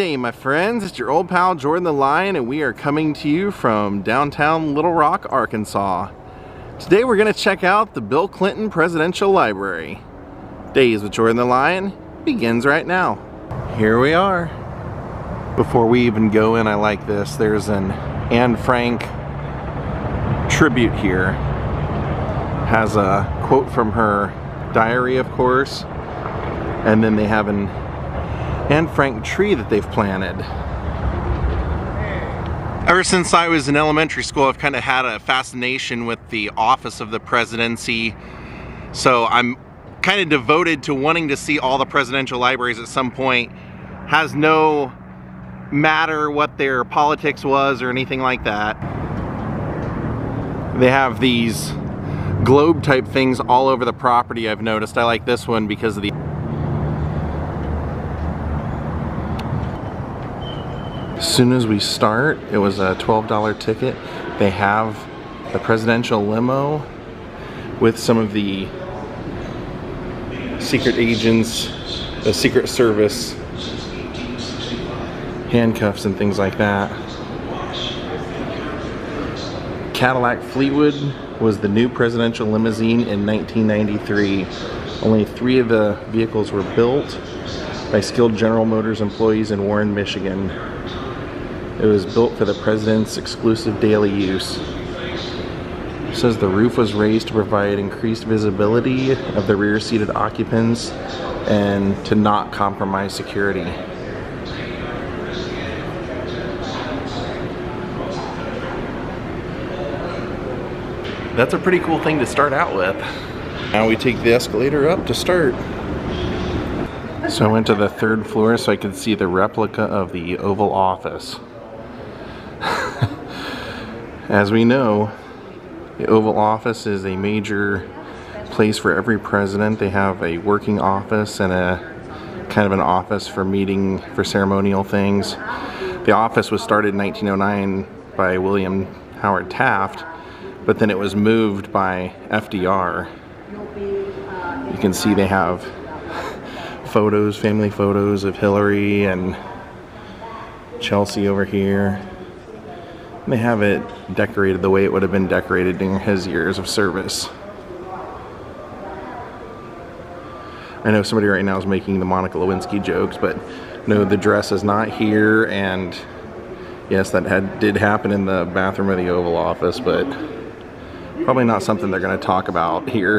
day, my friends. It's your old pal Jordan the Lion, and we are coming to you from downtown Little Rock, Arkansas. Today we're going to check out the Bill Clinton Presidential Library. Daze with Jordan the Lion begins right now. Here we are. Before we even go in, I like this. There's an Anne Frank tribute here. Has a quote from her diary, of course. And then they have an Anne Frank tree that they've planted. Ever since I was in elementary school, I've kind of had a fascination with the office of the presidency. So I'm kind of devoted to wanting to see all the presidential libraries at some point. Has no matter what their politics was or anything like that. They have these globe type things all over the property I've noticed. I like this one because of the As soon as we start, it was a $12 ticket. They have the presidential limo with some of the secret agents, the Secret Service handcuffs and things like that. Cadillac Fleetwood was the new presidential limousine in 1993. Only three of the vehicles were built by skilled General Motors employees in Warren, Michigan. It was built for the president's exclusive daily use. It says the roof was raised to provide increased visibility of the rear seated occupants and to not compromise security. That's a pretty cool thing to start out with. Now we take the escalator up to start. So I went to the third floor so I could see the replica of the Oval Office. As we know, the Oval Office is a major place for every president. They have a working office and a kind of an office for meeting for ceremonial things. The office was started in 1909 by William Howard Taft, but then it was moved by FDR. You can see they have photos, family photos of Hillary and Chelsea over here. They have it decorated the way it would have been decorated during his years of service. I know somebody right now is making the Monica Lewinsky jokes, but no, the dress is not here, and yes, that had did happen in the bathroom of the Oval Office, but probably not something they're going to talk about here.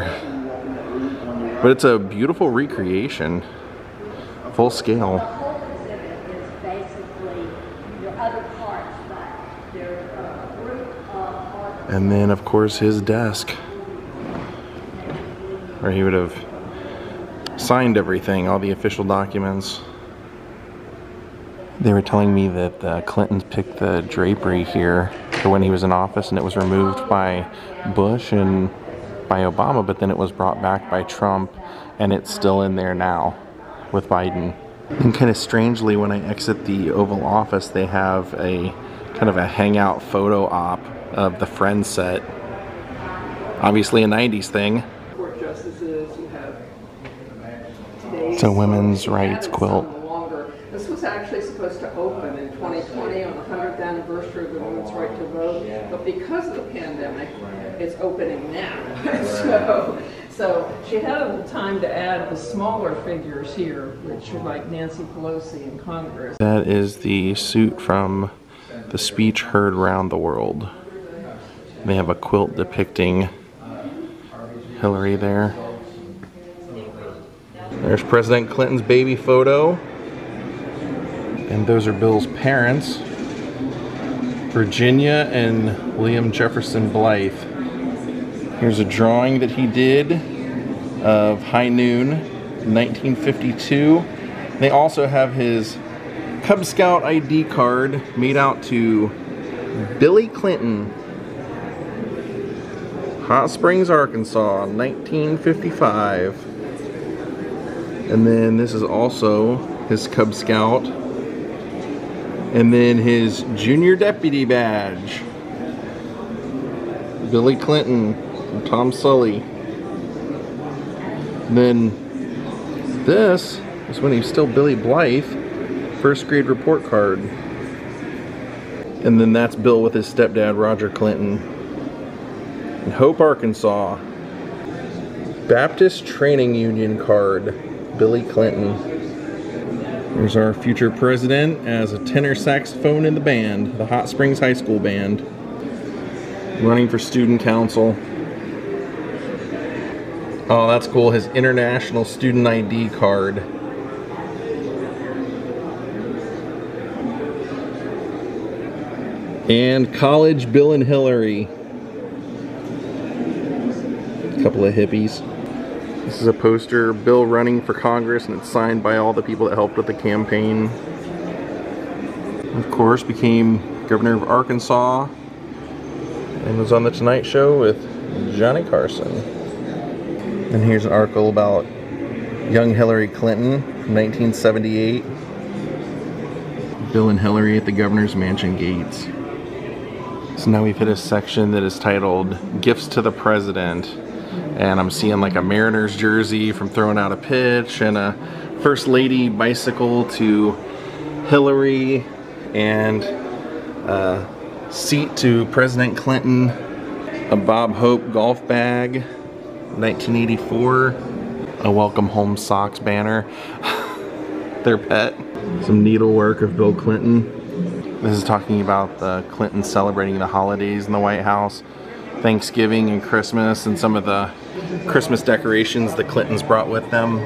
But it's a beautiful recreation, full scale. And then, of course, his desk, where he would have signed everything, all the official documents. They were telling me that the uh, Clintons picked the drapery here for when he was in office, and it was removed by Bush and by Obama, but then it was brought back by Trump, and it's still in there now with Biden. And kind of strangely, when I exit the Oval Office, they have a kind of a hangout photo op of the Friends set. Obviously a 90s thing. It's a women's rights quilt. This was actually supposed to open in 2020 on the 100th anniversary of the women's right to vote, but because of the pandemic, it's opening now. so, so she had the time to add the smaller figures here, which are like Nancy Pelosi in Congress. That is the suit from the speech heard around the world. They have a quilt depicting Hillary there. There's President Clinton's baby photo. And those are Bill's parents, Virginia and William Jefferson Blythe. Here's a drawing that he did of High Noon 1952. They also have his Cub Scout ID card made out to Billy Clinton Hot Springs, Arkansas, 1955. And then this is also his Cub Scout. And then his junior deputy badge. Billy Clinton and Tom Sully. And then this is when he's still Billy Blythe. first grade report card. And then that's Bill with his stepdad, Roger Clinton. Hope, Arkansas. Baptist Training Union card, Billy Clinton. There's our future president as a tenor saxophone in the band, the Hot Springs High School Band. Running for student council. Oh, that's cool. His international student ID card. And college Bill and Hillary. Couple of hippies. This is a poster, Bill running for Congress, and it's signed by all the people that helped with the campaign. Of course, became governor of Arkansas and was on the Tonight Show with Johnny Carson. And here's an article about young Hillary Clinton, 1978. Bill and Hillary at the governor's mansion gates. So now we've hit a section that is titled Gifts to the President. And I'm seeing like a Mariners jersey from throwing out a pitch and a First Lady bicycle to Hillary and a seat to President Clinton, a Bob Hope golf bag, 1984, a Welcome Home Socks banner, their pet, some needlework of Bill Clinton. This is talking about the Clinton celebrating the holidays in the White House, Thanksgiving and Christmas, and some of the Christmas decorations the Clintons brought with them.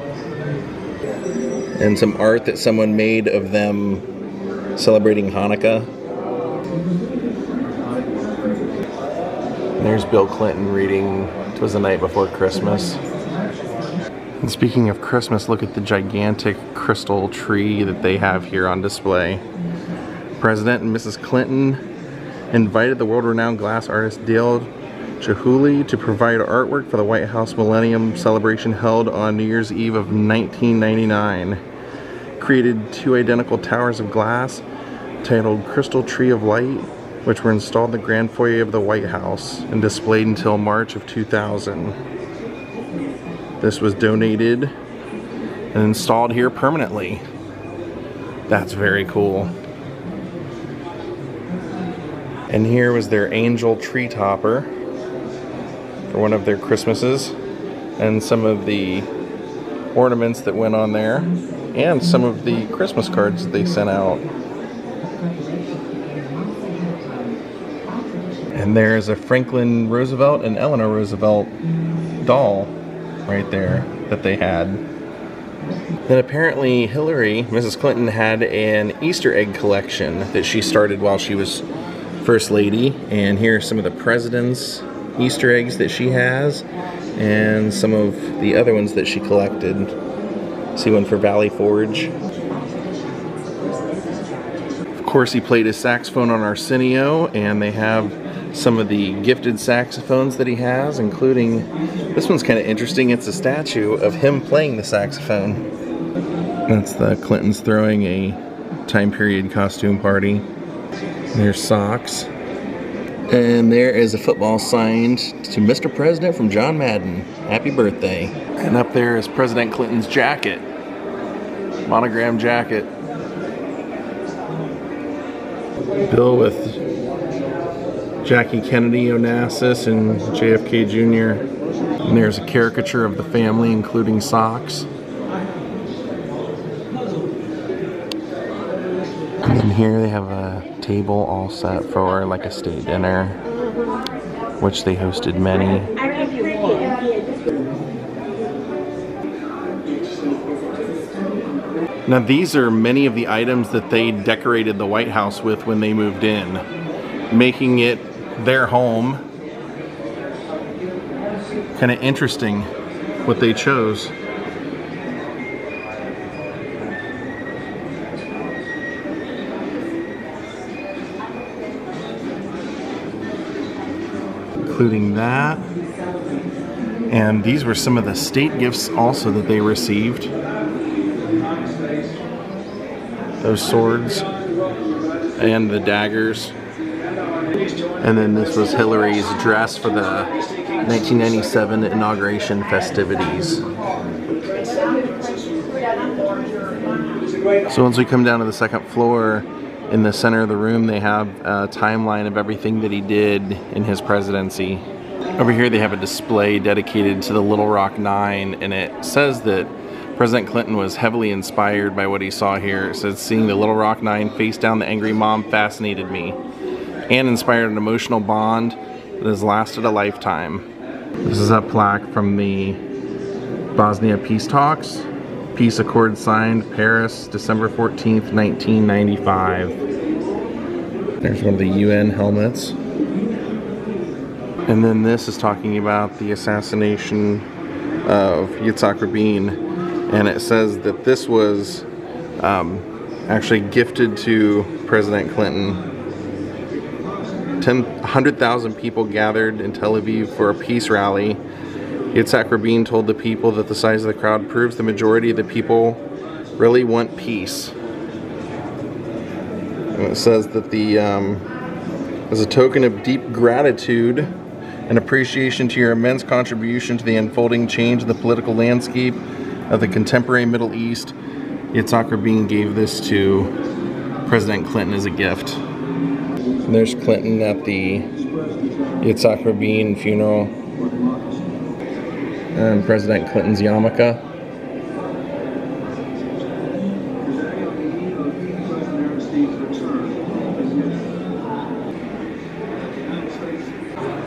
And some art that someone made of them celebrating Hanukkah. There's Bill Clinton reading Twas the Night Before Christmas. And speaking of Christmas, look at the gigantic crystal tree that they have here on display. President and Mrs. Clinton invited the world-renowned glass artist Dale Chihuly to provide artwork for the White House Millennium celebration held on New Year's Eve of 1999. Created two identical towers of glass titled Crystal Tree of Light, which were installed in the grand foyer of the White House and displayed until March of 2000. This was donated and installed here permanently. That's very cool. And here was their angel tree topper one of their Christmases and some of the ornaments that went on there and some of the Christmas cards that they sent out. And there's a Franklin Roosevelt and Eleanor Roosevelt doll right there that they had. Then apparently Hillary, Mrs. Clinton, had an Easter egg collection that she started while she was First Lady. And here are some of the president's Easter eggs that she has and some of the other ones that she collected. See one for Valley Forge. Of course, he played his saxophone on Arsenio, and they have some of the gifted saxophones that he has, including this one's kind of interesting. It's a statue of him playing the saxophone. That's the Clintons throwing a time period costume party. There's socks. And there is a football signed to Mr. President from John Madden. Happy birthday. And up there is President Clinton's jacket. Monogram jacket. Bill with Jackie Kennedy Onassis and JFK Jr. And there's a caricature of the family, including socks. And then here they have a table all set for like a state dinner, which they hosted many. Now these are many of the items that they decorated the White House with when they moved in, making it their home. Kind of interesting what they chose. Including that. And these were some of the state gifts also that they received. Those swords and the daggers. And then this was Hillary's dress for the 1997 inauguration festivities. So once we come down to the second floor, in the center of the room they have a timeline of everything that he did in his presidency. Over here they have a display dedicated to the Little Rock Nine and it says that President Clinton was heavily inspired by what he saw here. It says seeing the Little Rock Nine face down the angry mom fascinated me and inspired an emotional bond that has lasted a lifetime. This is a plaque from the Bosnia peace talks. Peace accord signed Paris, December 14th, 1995. There's one of the UN helmets. And then this is talking about the assassination of Yitzhak Rabin. And it says that this was um, actually gifted to President Clinton 100,000 people gathered in Tel Aviv for a peace rally. Yitzhak Rabin told the people that the size of the crowd proves the majority of the people really want peace. And it says that the um, as a token of deep gratitude and appreciation to your immense contribution to the unfolding change in the political landscape of the contemporary Middle East, Yitzhak Rabin gave this to President Clinton as a gift. And there's Clinton at the Yitzhak Rabin funeral. And President Clinton's yarmulke.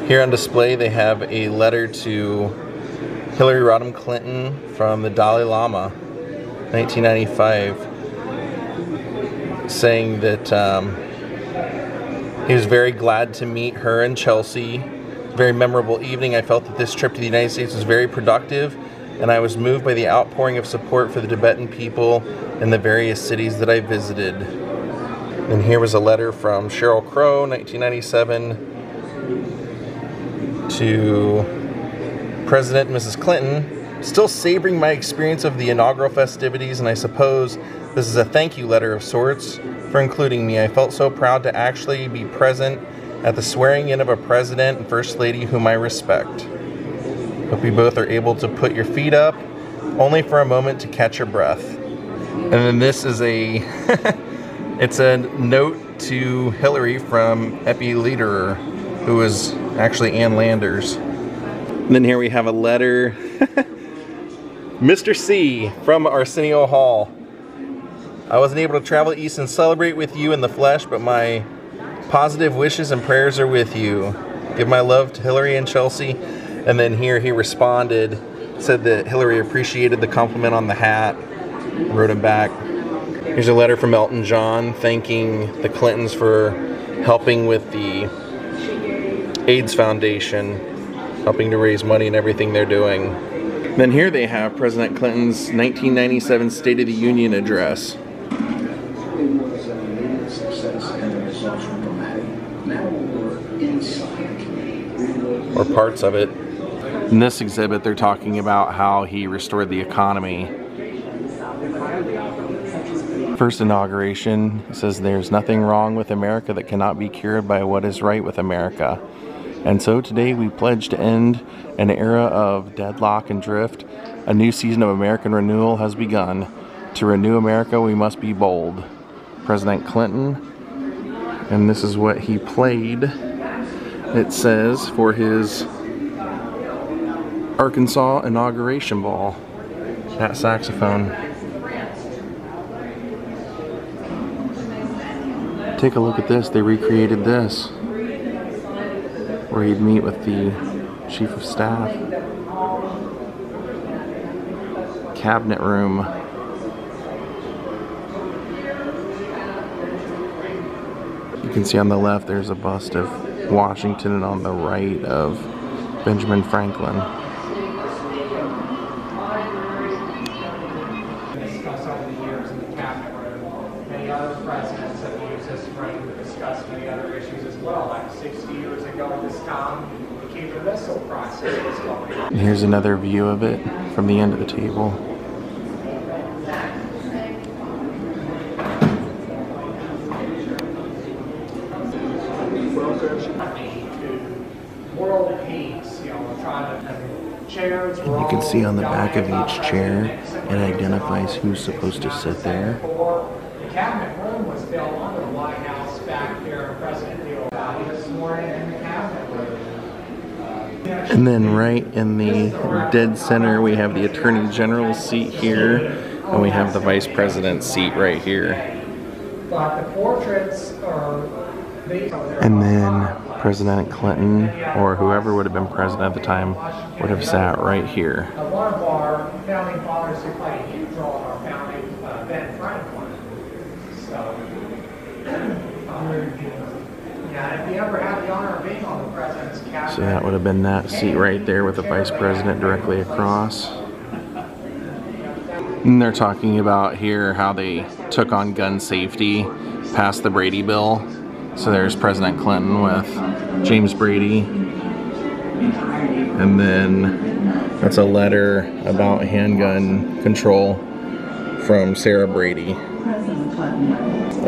Here on display they have a letter to Hillary Rodham Clinton from the Dalai Lama, 1995, saying that um, he was very glad to meet her and Chelsea. Very memorable evening. I felt that this trip to the United States was very productive, and I was moved by the outpouring of support for the Tibetan people in the various cities that I visited. And here was a letter from Sheryl Crow, 1997, to President Mrs. Clinton, still savoring my experience of the inaugural festivities, and I suppose this is a thank you letter of sorts for including me. I felt so proud to actually be present at the swearing in of a president and first lady whom I respect. Hope you both are able to put your feet up only for a moment to catch your breath. And then this is a it's a note to Hillary from Eppie Lederer, who is actually Ann Landers. And then here we have a letter Mr. C from Arsenio Hall. I wasn't able to travel east and celebrate with you in the flesh, but my positive wishes and prayers are with you. Give my love to Hillary and Chelsea. And then here he responded, said that Hillary appreciated the compliment on the hat, wrote him back. Here's a letter from Elton John thanking the Clintons for helping with the AIDS Foundation, helping to raise money and everything they're doing. Then here they have President Clinton's 1997 State of the Union address. Or parts of it. In this exhibit, they're talking about how he restored the economy. First inauguration says there's nothing wrong with America that cannot be cured by what is right with America. And so today we pledge to end an era of deadlock and drift. A new season of American renewal has begun. To renew America, we must be bold. President Clinton, and this is what he played it says for his Arkansas inauguration ball. That saxophone. Take a look at this. They recreated this. Where he'd meet with the chief of staff. Cabinet room. You can see on the left there's a bust of Washington and on the right of Benjamin Franklin. Discuss over the years in the cabinet room. Many other presidents have used this room many other issues as well. Like 60 years ago this time, the Cuban Missile Crisis was going on. And here's another view of it from the end of the table. to world peace, you know, we're trying to chairs were You can all see on the back of each chair, President Nixon it when he was in identifies who's supposed to sit there. The cabinet room was built under the White House back there, President Theo this morning in the cabinet room. And then right in the dead center, we have the Attorney General's seat here, and we have the Vice President's seat right here. But the portraits are, these are their And then President Clinton, or whoever would have been president at the time, would have sat right here. One of our founding fathers who played a huge role in our founding, Ben Franklin. So, that would have been that seat right there with the Vice President directly across. And they're talking about here how they took on gun safety passed the Brady bill. So there's President Clinton with James Brady. And then that's a letter about handgun control from Sarah Brady.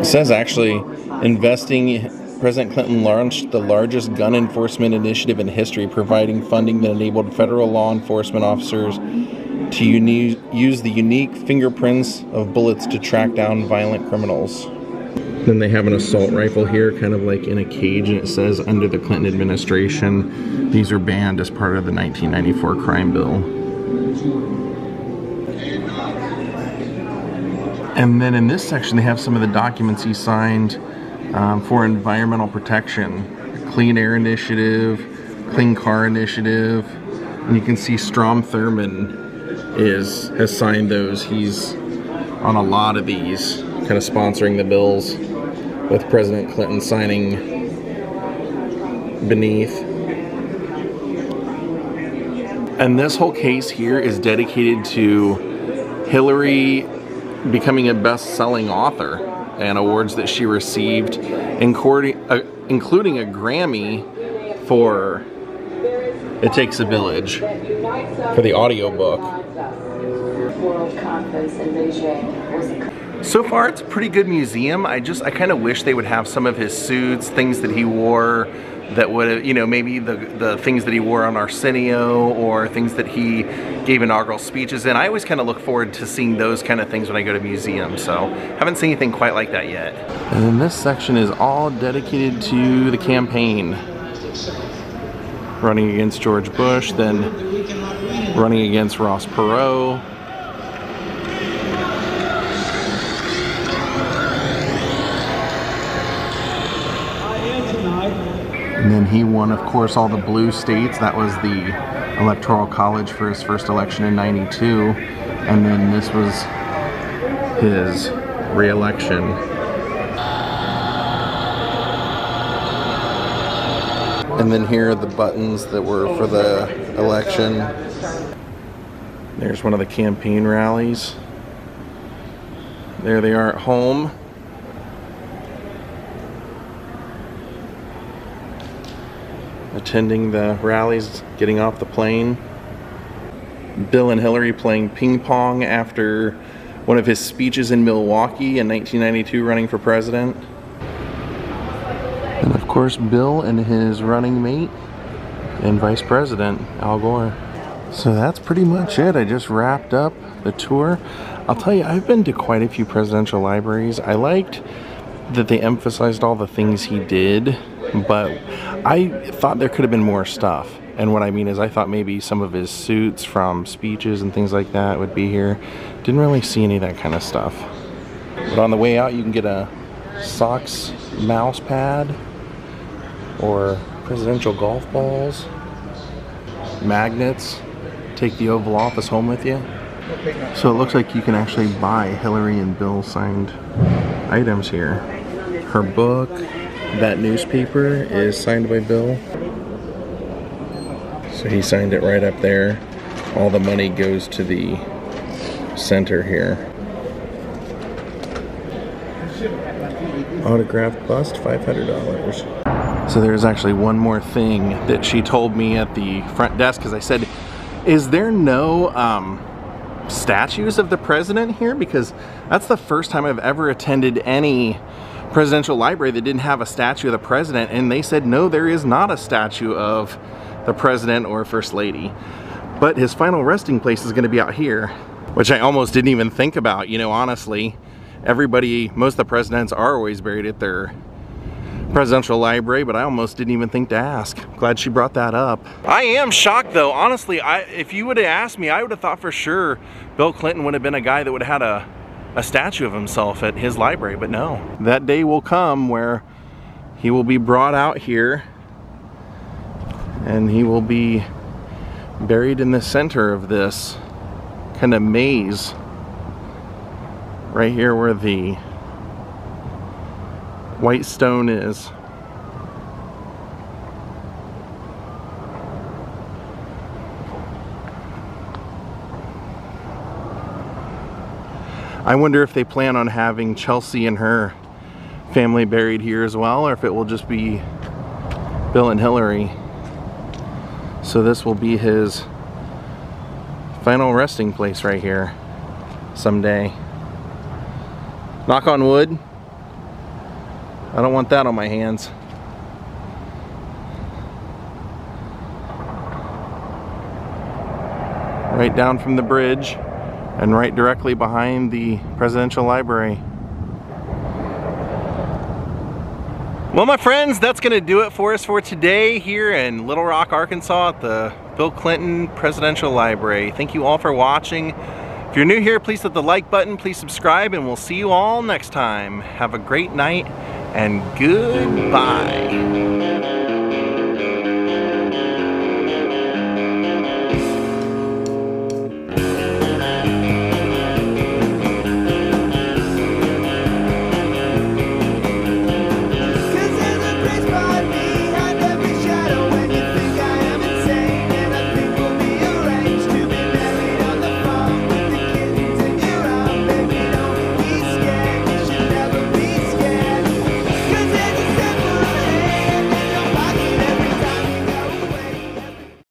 It says actually investing President Clinton launched the largest gun enforcement initiative in history, providing funding that enabled federal law enforcement officers to use the unique fingerprints of bullets to track down violent criminals. Then they have an assault rifle here, kind of like in a cage, and it says under the Clinton administration, these are banned as part of the 1994 crime bill. And then in this section, they have some of the documents he signed um, for environmental protection Clean Air Initiative, Clean Car Initiative. And you can see Strom Thurmond is has signed those. He's on a lot of these, kind of sponsoring the bills, with President Clinton signing beneath. And this whole case here is dedicated to Hillary becoming a best-selling author and awards that she received, including uh, a, including a Grammy for It Takes a Village for the audiobook. World Conference in Beijing was a So far, it's a pretty good museum. I just, I kind of wish they would have some of his suits, things that he wore that would you know, maybe the, the things that he wore on Arsenio or things that he gave inaugural speeches in. I always kind of look forward to seeing those kind of things when I go to museums. So haven't seen anything quite like that yet. And then this section is all dedicated to the campaign. Running against George Bush, then running against Ross Perot. And then he won, of course, all the blue states. That was the electoral college for his first election in 92. And then this was his re-election. And then here are the buttons that were for the election. There's one of the campaign rallies. There they are at home. Attending the rallies, getting off the plane. Bill and Hillary playing ping pong after one of his speeches in Milwaukee in 1992 running for president. And of course, Bill and his running mate and vice president, Al Gore. So that's pretty much it. I just wrapped up the tour. I'll tell you, I've been to quite a few presidential libraries. I liked that they emphasized all the things he did, but I thought there could have been more stuff. And what I mean is, I thought maybe some of his suits from speeches and things like that would be here. Didn't really see any of that kind of stuff. But on the way out, you can get a Socks mouse pad or presidential golf balls, magnets. Take the Oval Office home with you. So it looks like you can actually buy Hillary and Bill signed items here. Her book, that newspaper is signed by Bill. So he signed it right up there. All the money goes to the center here. Autographed bust, $500. So there's actually one more thing that she told me at the front desk because I said, is there no um, statues of the president here? Because that's the first time I've ever attended any presidential library that didn't have a statue of the president and they said no there is not a statue of the president or first lady But his final resting place is going to be out here, which I almost didn't even think about. You know, honestly, everybody, most of the presidents are always buried at their presidential library, but I almost didn't even think to ask. Glad she brought that up. I am shocked though, honestly, I, if you would have asked me, I would have thought for sure Bill Clinton would have been a guy that would have had a, a statue of himself at his library, but no. That day will come where he will be brought out here and he will be buried in the center of this kind of maze right here where the white stone is. I wonder if they plan on having Chelsea and her family buried here as well, or if it will just be Bill and Hillary. So this will be his final resting place right here someday. Knock on wood. I don't want that on my hands. Right down from the bridge and right directly behind the presidential library. Well, my friends, that's going to do it for us for today here in Little Rock, Arkansas at the Bill Clinton Presidential Library. Thank you all for watching. If you're new here, please hit the like button, please subscribe, and we'll see you all next time. Have a great night and goodbye.